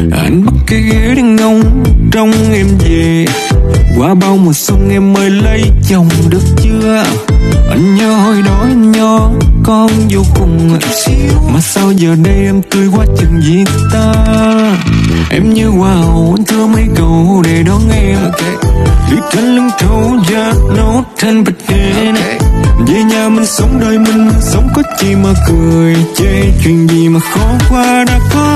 Ừ. anh bắt cái ghế đang ngông trong em về. Qua bao mùa xuân em mới lấy chồng được chưa? Anh nhớ hồi đó anh nhỏ con vô cùng mà sao giờ đây em tươi quá chừng gì ta? Em như hoa hậu anh thưa mấy câu để đón em. Đi trên lưng thấu ra nốt thành hề này. về nhà mình sống đời mình sống có chi mà cười. Chê chuyện gì mà khó qua đã có.